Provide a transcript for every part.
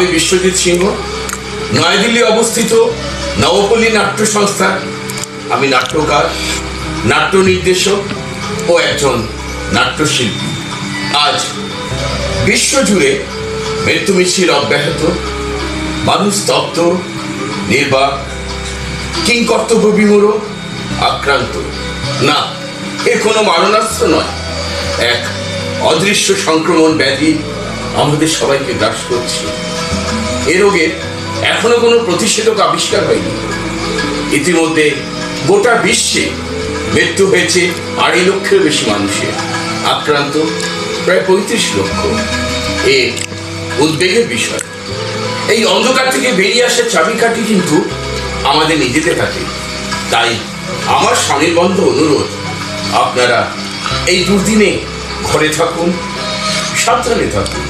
আমি বিশ্বজিৎ সিংহ, নয়াদিল্লি অবস্থিত নবপল্লী নাট্য সংস্থা। আমি নাট্যকার, নাট্য নির্দেশক ও একজন নাট্যশিল্পী। আজ বিশ্বজুড়ে মৃত্যু মিছিল অব্যাহত, মানুষ তপ্ত নির্বাক কিংকর্তব্য বিমূঢ়, আক্রান্ত। না, এ কোনো মারণাস্ত্র নয়। এক অদৃশ্য সংক্রমণ ব্যাধি আমাদের সবাইকে গ্রাস করছে। এ রোগের এখনও কোনো প্রতিষেধক আবিষ্কার হয়নি। ইতিমধ্যে গোটা বিশ্বে মৃত্যু হয়েছে আড়াই লক্ষের বেশি মানুষের। আক্রান্ত প্রায় পঁয়ত্রিশ লক্ষ। এ উদ্বেগের বিষয়। এই অন্ধকার থেকে বেরিয়ে আসার চাবিকাঠি কিন্তু আমাদের নিজেদের হাতে। তাই আমার স্বনির্বন্ধ অনুরোধ, আপনারা এই দুর্দিনে ঘরে থাকুন, সাবধানে থাকুন,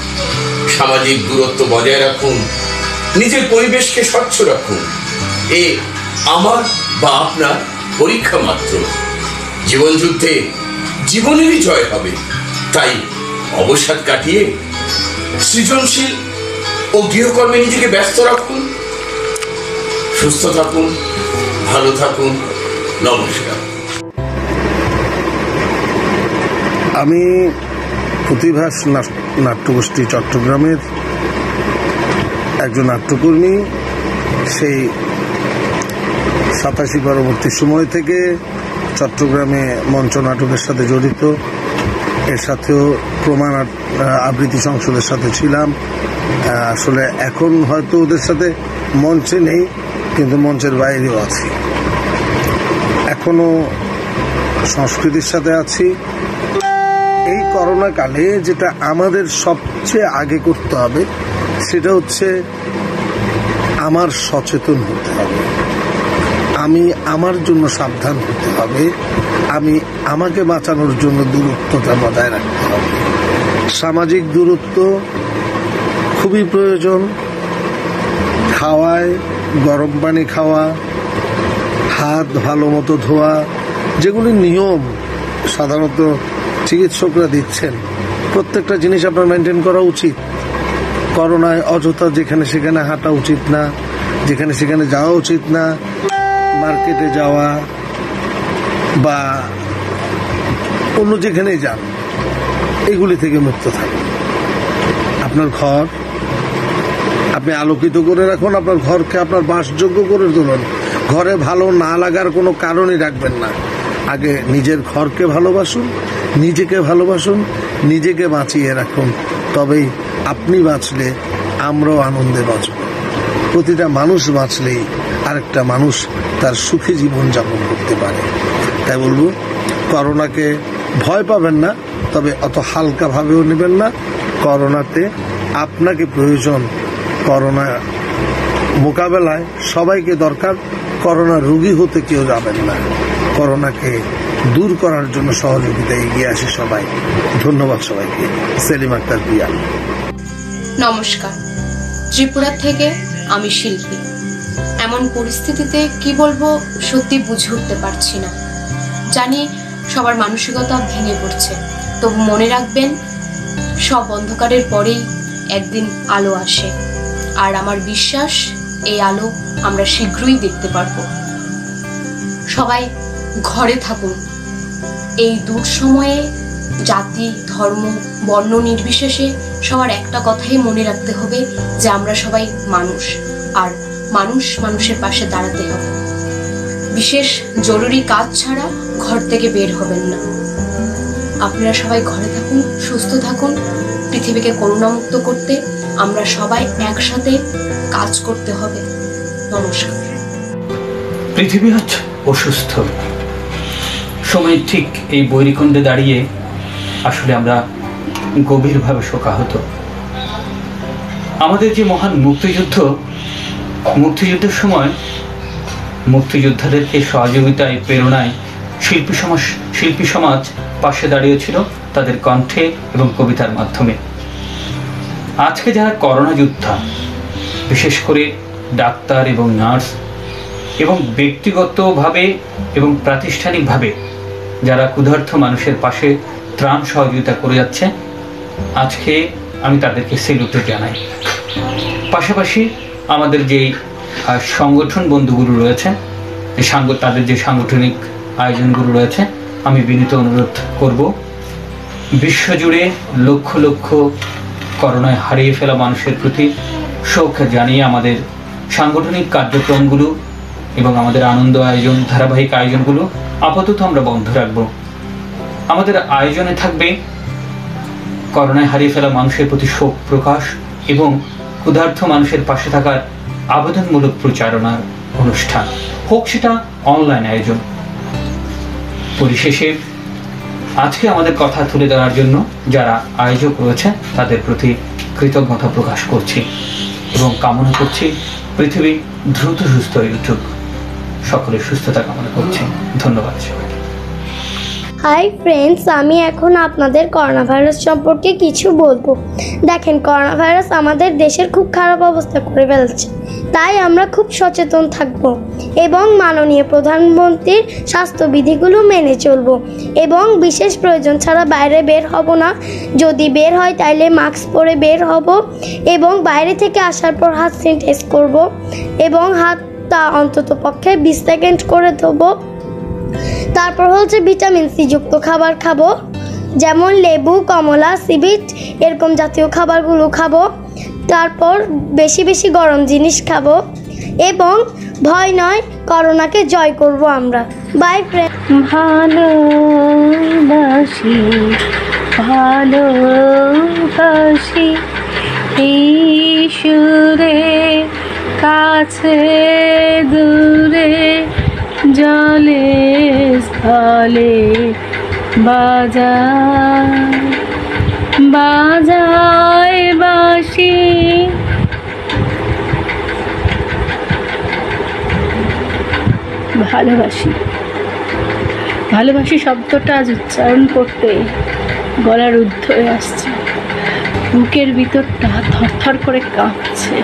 সামাজিক দূরত্ব বজায় রাখুন নিজের পরিবেশকে স্বচ্ছ রাখুন। এ আমার বা আপনার পরীক্ষা মাত্র। জীবনযুদ্ধে জীবনেরই জয় হবে। তাই অবসাদ কাটিয়ে সৃজনশীল ও গৃহকর্মে নিজেকে ব্যস্ত রাখুন। সুস্থ থাকুন, ভালো থাকুন। নমস্কার। আমি প্রতিভাস নাট- নাট্যগোষ্ঠী চট্টগ্রামের একজন নাট্যকর্মী সেই সাতাশি পরবর্তী সময় থেকে চট্টগ্রামে মঞ্চ নাটকের সাথে জড়িত। এর সাথেও প্রমাণ আবৃত্তি সংসদের সাথে ছিলাম। আসলে এখন হয়তো ওদের সাথে মঞ্চে নেই, কিন্তু মঞ্চের বাইরেও আছি। এখনও সংস্কৃতির সাথে আছি। এই করোনা কালে যেটা আমাদের সবচেয়ে আগে করতে হবে সেটা হচ্ছে আমার সচেতন হতে হবে। আমি আমার জন্য সাবধান হতে হবে। আমি আমাকে বাঁচানোর জন্য দূরত্বটা বজায় রাখতে হবে। সামাজিক দূরত্ব খুবই প্রয়োজন। খাওয়ায়, গরম পানি খাওয়া, হাত ভালো মতো ধোয়া, যেগুলি নিয়ম সাধারণত চিকিৎসকরা দিচ্ছেন। প্রত্যেকটা জিনিস আপনার মেনটেন করা উচিত। করোনায় অযথা যেখানে সেখানে হাঁটা উচিত না, যেখানে সেখানে যাওয়া উচিত না, মার্কেটে যাওয়া বা অন্য যেখানেই যান, এগুলি থেকে মুক্ত থাকুন। আপনার ঘর আপনি আলোকিত করে রাখুন, আপনার ঘরকে আপনার বাসযোগ্য করে তুলুন। ঘরে ভালো না লাগার কোনো কারণই রাখবেন না। আগে নিজের ঘরকে ভালোবাসুন, নিজেকে ভালোবাসুন, নিজেকে বাঁচিয়ে রাখুন। তবেই আপনি বাঁচলে আমরাও আনন্দে বাঁচব। প্রতিটা মানুষ বাঁচলেই আরেকটা মানুষ তার সুখী জীবন যাপন করতে পারে। তাই বলব, করোনাকে ভয় পাবেন না, তবে অত হালকাভাবেও নেবেন না। করোনাতে আপনাকে প্রয়োজন করোনা মোকাবেলায় সবাইকে দরকার, করোনা রোগী হতে কেউ যাবেন না। করোনাকে দূর করার জন্য সহযোগিতা এগিয়ে আসে সবাই। ধন্যবাদ সবাইকে। সেলিম আক্তার প্রিয়া নমস্কার। ত্রিপুরা থেকে আমি শিল্পী। এমন পরিস্থিতিতে কি বলব সত্যি বুঝে উঠতে পারছি না। জানি সবার মানসিকতা ভেঙে পড়ছে। তবু মনে রাখবেন, সব অন্ধকারের পরেই একদিন আলো আসে। আর আমার বিশ্বাস, এই আলো আমরা শীঘ্রই দেখতে পারব। সবাই ঘরে থাকুন। এই দূর সময়ে জাতি, ধর্ম, বর্ণ নির্বিশেষে সবার একটা কথাই মনে রাখতে হবে যে আমরা সবাই মানুষ আর মানুষ মানুষের পাশে দাঁড়াতে হবে। বিশেষ জরুরি কাজ ছাড়া ঘর থেকে বের হবেন না। আপনারা সবাই ঘরে থাকুন, সুস্থ থাকুন, পৃথিবীকে করুণামুক্ত করতে আমরা সবাই একসাথে কাজ করতে হবে। নমস্কার। পৃথিবী আজ অসুস্থ। সময় ঠিক এই বৈরিকণ্ডে দাঁড়িয়ে আসলে আমরা গভীরভাবে শোকাহত। আমাদের যে মহান মুক্তিযুদ্ধ, মুক্তিযুদ্ধের সময় মুক্তিযোদ্ধাদেরকে সহযোগিতায়, প্রেরণায় শিল্পী সমাজ শিল্পী সমাজ পাশে দাঁড়িয়েছিল তাদের কণ্ঠে এবং কবিতার মাধ্যমে। আজকে যারা করোনা যোদ্ধা, বিশেষ করে ডাক্তার এবং নার্স এবং ব্যক্তিগতভাবে এবং প্রাতিষ্ঠানিকভাবে যারা ক্ষুধার্থ মানুষের পাশে ত্রাণ সহযোগিতা করে যাচ্ছে। আজকে আমি তাদেরকে সেলুট জানাই। পাশাপাশি আমাদের যে আহ, সংগঠন বন্ধুগুলো রয়েছে তাদের যে সাংগঠনিক আয়োজনগুলো রয়েছে আমি বিনীত অনুরোধ করব। বিশ্বজুড়ে লক্ষ লক্ষ করোনায় হারিয়ে ফেলা মানুষের প্রতি শোক জানিয়ে আমাদের সাংগঠনিক কার্যক্রমগুলো এবং আমাদের আনন্দ আয়োজন ধারাবাহিক আয়োজনগুলো আপাতত আমরা বন্ধ রাখব। আমাদের আয়োজনে থাকবে করোনায় হারিয়ে ফেলা মানুষের প্রতি শোক প্রকাশ এবং ক্ষুধার্থ মানুষের পাশে থাকার আবেদনমূলক প্রচারণার অনুষ্ঠান। হোক সেটা অনলাইন আয়োজন। পরিশেষে আজকে আমাদের কথা তুলে দেওয়ার জন্য যারা আয়োজক রয়েছে, তাদের প্রতি কৃতজ্ঞতা প্রকাশ করছি এবং কামনা করছি পৃথিবী দ্রুত সুস্থ হয়ে উঠুক। সকলের সুস্থতা কামনা করছি। ধন্যবাদ সবাইকে। হাই ফ্রেন্ডস আমি এখন আপনাদের করোনা ভাইরাস সম্পর্কে কিছু বলব। দেখেন করোনা ভাইরাস আমাদের দেশের খুব খারাপ অবস্থা করে ফেলছে। তাই আমরা খুব সচেতন থাকব এবং মাননীয় প্রধানমন্ত্রীর স্বাস্থ্যবিধিগুলো মেনে চলব এবং বিশেষ প্রয়োজন ছাড়া বাইরে বের হব না। যদি বের হয়, তাইলে মাস্ক পরে বের হব এবং বাইরে থেকে আসার পর হাত স্যানিটাইজ করব এবং হাতটা অন্তত পক্ষে বিশ সেকেন্ড করে ধোবো। তারপর হচ্ছে ভিটামিন সি যুক্ত খাবার খাব। যেমন লেবু, কমলা সিবিট এরকম জাতীয় খাবারগুলো খাব। তারপর বেশি বেশি গরম জিনিস খাব। এবং ভয় নয়, করোনাকে জয় করব আমরা। বাই ফ্রেন্ড ভালোবাসি ভালোবাসি সুরে কাছে, দূরে, জলে। স্থলে বাজা বাজায় বাসি ভালোবাসি। ভালোবাসি শব্দটা আজ উচ্চারণ করতে গলার রুদ্ধ হয়ে আসছে। বুকের ভিতরটা থরথর করে কাঁপছে।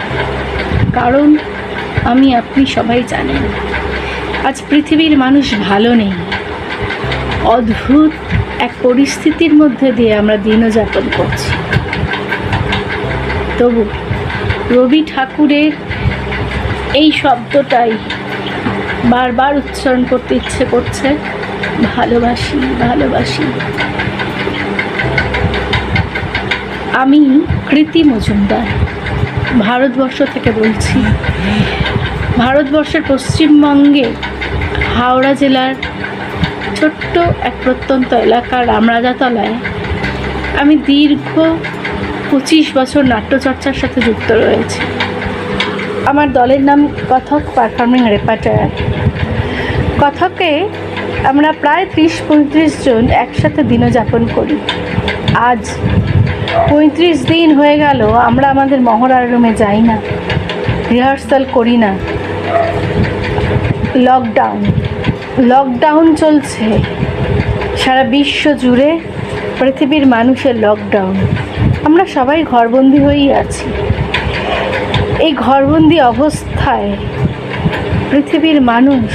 কারণ আমি আপনি সবাই জানেন। আজ পৃথিবীর মানুষ ভালো নেই। অদ্ভুত এক পরিস্থিতির মধ্যে দিয়ে আমরা দিনযাপন করছি। তবু রবি ঠাকুরের এই শব্দটাই বারবার উচ্চারণ করতে ইচ্ছে করছে, ভালোবাসি ভালোবাসি। আমি কৃতি মজুমদার, ভারতবর্ষ থেকে বলছি। ভারতবর্ষের পশ্চিমবঙ্গে হাওড়া জেলার ছোট্ট এক প্রত্যন্ত এলাকা রামরাজাতলায় আমি দীর্ঘ পঁচিশ বছর নাট্যচর্চার সাথে যুক্ত রয়েছি। আমার দলের নাম কথক পারফর্মিং রেপার্টার। কথকে আমরা প্রায় ত্রিশ পঁয়ত্রিশ জন একসাথে দিনযাপন করি। আজ পঁয়ত্রিশ দিন হয়ে গেল, আমরা আমাদের মহড়ার রুমে যাই না, রিহার্সাল করি না। লকডাউন লকডাউন চলছে। সারা বিশ্ব জুড়ে পৃথিবীর মানুষের লকডাউন আমরা সবাই ঘরবন্দি হয়েই আছি। এই ঘরবন্দি অবস্থায় পৃথিবীর মানুষ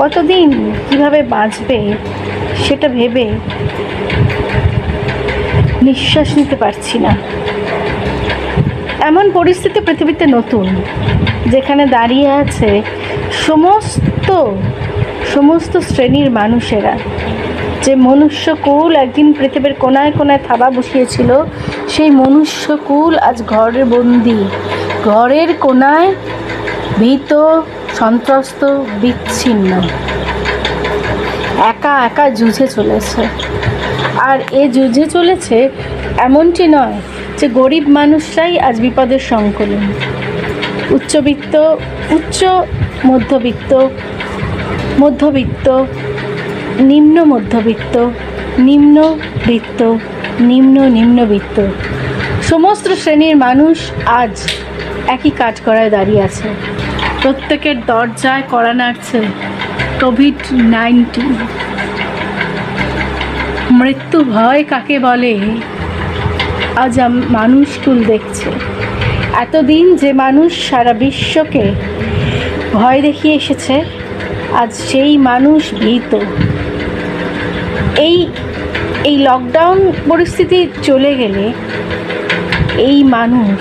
কতদিন কীভাবে বাঁচবে সেটা ভেবে নিঃশ্বাস নিতে পারছি না। এমন পরিস্থিতি পৃথিবীতে নতুন, যেখানে দাঁড়িয়ে আছে সমস্ত সমস্ত শ্রেণির মানুষেরা যে মনুষ্যকুল একদিন পৃথিবীর কোনায় কোনায় থাবা বসিয়েছিল, সেই মনুষ্যকুল আজ ঘরের বন্দি। ঘরের কোনায় ভীত, সন্ত্রস্ত, বিচ্ছিন্ন। একা একা যুঝে চলেছে। আর এ যুঝে চলেছে এমনটি নয় যে গরিব মানুষরাই আজ বিপদের সংকলন। উচ্চবিত্ত, উচ্চ মধ্যবিত্ত মধ্যবিত্ত, নিম্ন মধ্যবিত্ত নিম্নবিত্ত নিম্ন নিম্নবিত্ত। সমস্ত শ্রেণির মানুষ আজ একই কাজ করায় দাঁড়িয়ে আছে। প্রত্যেকের দরজায় করা নাড়ছে কোভিড নাইন্টিন মৃত্যু ভয় কাকে বলে? আজ মানুষ মানুষকুল দেখছে। এতদিন যে মানুষ সারা বিশ্বকে ভয় দেখিয়ে এসেছে, আজ সেই মানুষ ভীত। এই এই লকডাউন পরিস্থিতি চলে গেলে এই মানুষ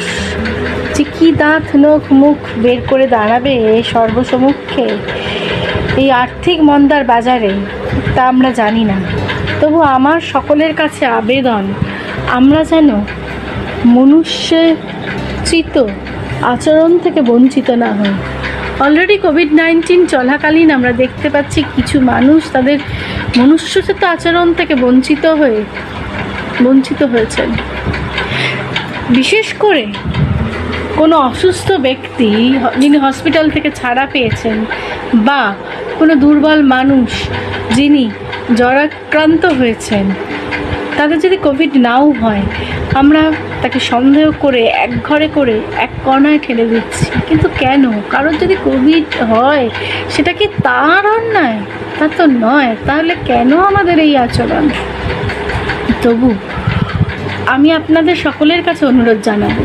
যে কী দাঁত, নখ, মুখ বের করে দাঁড়াবে সর্বসমক্ষে এই আর্থিক মন্দার বাজারে, তা আমরা জানি না। তবু আমার সকলের কাছে আবেদন, আমরা যেন মনুষ্যের চিত আচরণ থেকে বঞ্চিত না হই। অলরেডি কোভিড নাইন্টিন চলাকালীন আমরা দেখতে পাচ্ছি কিছু মানুষ তাদের মনুষ্যচিত আচরণ থেকে বঞ্চিত হয়ে, বঞ্চিত হয়েছেন। বিশেষ করে কোনো অসুস্থ ব্যক্তি যিনি হসপিটাল থেকে ছাড়া পেয়েছেন বা কোনো দুর্বল মানুষ যিনি জ্বরাক্রান্ত হয়েছেন তাদের যদি কোভিড নাও হয়, আমরা তাকে সন্দেহ করে এক ঘরে করে এক কণায় ঠেলে দিচ্ছি। কিন্তু কেন? কারোর যদি কোভিড হয়, সেটা কি তার অন্যায়? তা তো নয়। তাহলে কেন আমাদের এই আচরণ? তবু আমি আপনাদের সকলের কাছে অনুরোধ জানাব,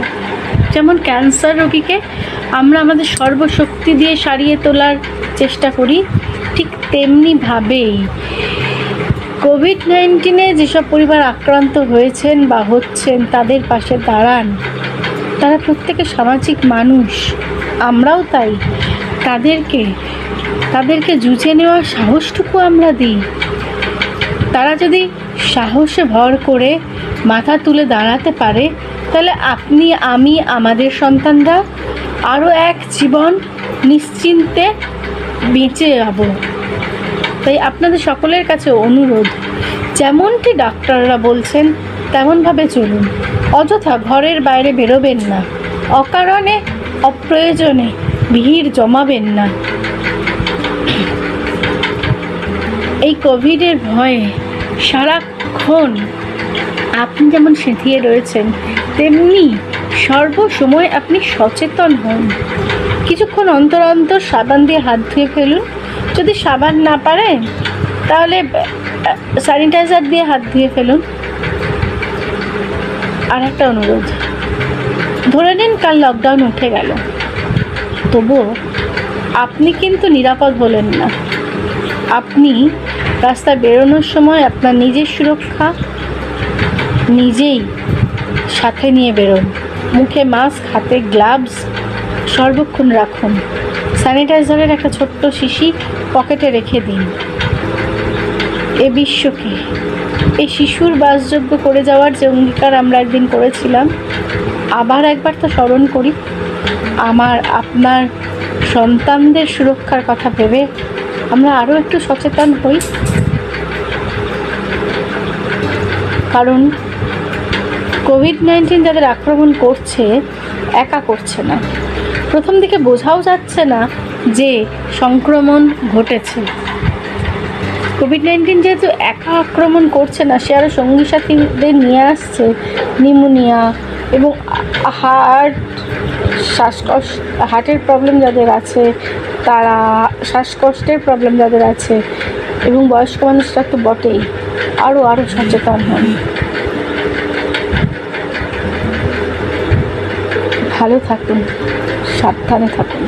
যেমন ক্যান্সার রোগীকে আমরা আমাদের সর্বশক্তি দিয়ে সারিয়ে তোলার চেষ্টা করি, ঠিক তেমনিভাবেই কোভিড নাইন্টিনে যেসব পরিবার আক্রান্ত হয়েছেন বা হচ্ছেন, তাদের পাশে দাঁড়ান। তারা প্রত্যেকে সামাজিক মানুষ। আমরাও তাই। তাদেরকে তাদেরকে জুঝে নেওয়ার সাহসটুকু আমরা দিই। তারা যদি সাহসে ভর করে মাথা তুলে দাঁড়াতে পারে, তাহলে আপনি, আমি, আমাদের সন্তানরা আরও এক জীবন নিশ্চিন্তে বেঁচে যাব। তাই আপনাদের সকলের কাছে অনুরোধ, যেমনটি ডাক্তাররা বলছেন, তেমনভাবে চলুন। অযথা ঘরের বাইরে বেরোবেন না। অকারণে, অপ্রয়োজনে ভিড় জমাবেন না। এই কোভিডের ভয়ে সারাক্ষণ আপনি যেমন সেঁধিয়ে রয়েছেন, তেমনি সর্বসময় আপনি সচেতন হন। কিছুক্ষণ অন্তর অন্তর সাবান দিয়ে হাত ধুয়ে ফেলুন যদি সাবান না পারেন তাহলে স্যানিটাইজার দিয়ে হাত ধুয়ে ফেলুন। আর একটা অনুরোধ, ধরে নিন কাল লকডাউন উঠে গেল। তবুও আপনি কিন্তু নিরাপদ হলেন না। আপনি রাস্তায় বেরোনোর সময় আপনার নিজের সুরক্ষা, নিজেই সাথে নিয়ে বেরোন। মুখে মাস্ক হাতে গ্লাভস সর্বক্ষণ রাখুন। স্যানিটাইজারের একটা ছোট্ট শিশি পকেটে রেখে দিন। এ বিশ্বকে এই শিশুর বাসযোগ্য করে যাওয়ার যে অঙ্গীকার আমরা একদিন করেছিলাম, আবার একবার তো স্মরণ করি। আমার, আপনার সন্তানদের সুরক্ষার কথা ভেবে আমরা আরও একটু সচেতন হই। কারণ কোভিড নাইন্টিন যাদের আক্রমণ করছে, একা করছে না। প্রথম দিকে বোঝাও যাচ্ছে না যে সংক্রমণ ঘটেছে। কোভিড নাইন্টিন যেহেতু একা আক্রমণ করছে না, সে আরও সঙ্গী সাথীদের নিয়ে আসছে। নিউমোনিয়া এবং হার্ট, শ্বাসকষ্ট, হার্টের প্রবলেম যাদের আছে, তারা শ্বাসকষ্টের প্রবলেম যাদের আছে এবং বয়স্ক মানুষরা তো বটেই। আরও আরও সচেতন হন। ভালো থাকুন, সাবধানে থাকুন।